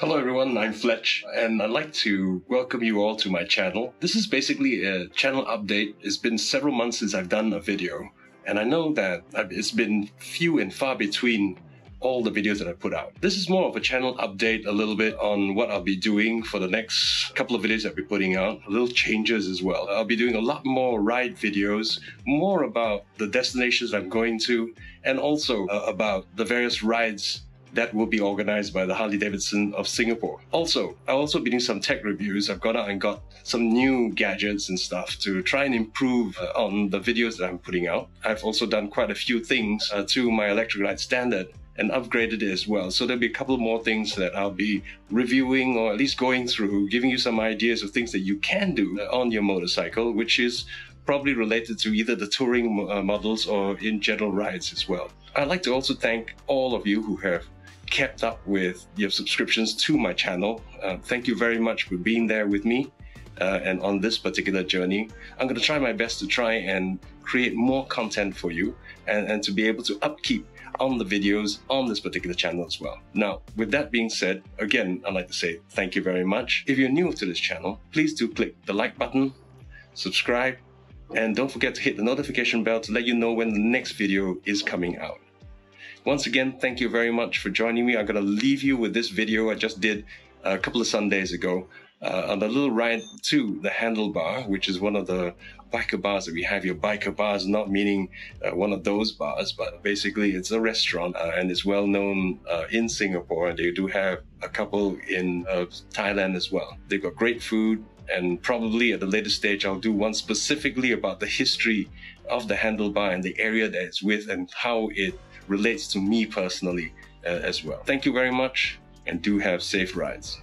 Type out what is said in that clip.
Hello everyone, I'm Fletch and I'd like to welcome you all to my channel. This is basically a channel update. It's been several months since I've done a video and I know that it's been few and far between all the videos that I put out. This is more of a channel update a little bit on what I'll be doing for the next couple of videos I'll be putting out, little changes as well. I'll be doing a lot more ride videos, more about the destinations I'm going to, and also uh, about the various rides that will be organized by the Harley Davidson of Singapore. Also, I'll also be doing some tech reviews. I've gone out and got some new gadgets and stuff to try and improve uh, on the videos that I'm putting out. I've also done quite a few things uh, to my Electra Glide standard and upgraded it as well. So there'll be a couple more things that I'll be reviewing or at least going through, giving you some ideas of things that you can do uh, on your motorcycle, which is probably related to either the touring uh, models or in general rides as well. I'd like to also thank all of you who have kept up with your subscriptions to my channel. Uh, thank you very much for being there with me uh, and on this particular journey. I'm going to try my best to try and create more content for you and, and to be able to upkeep on the videos on this particular channel as well. Now, with that being said, again, I'd like to say thank you very much. If you're new to this channel, please do click the like button, subscribe, and don't forget to hit the notification bell to let you know when the next video is coming out. Once again, thank you very much for joining me. I'm going to leave you with this video I just did a couple of Sundays ago uh, on a little ride to the handlebar, which is one of the biker bars that we have here. Biker bars, not meaning uh, one of those bars, but basically it's a restaurant uh, and it's well known uh, in Singapore. And they do have a couple in uh, Thailand as well. They've got great food. And probably at the later stage, I'll do one specifically about the history of the handlebar and the area that it's with and how it relates to me personally uh, as well. Thank you very much and do have safe rides.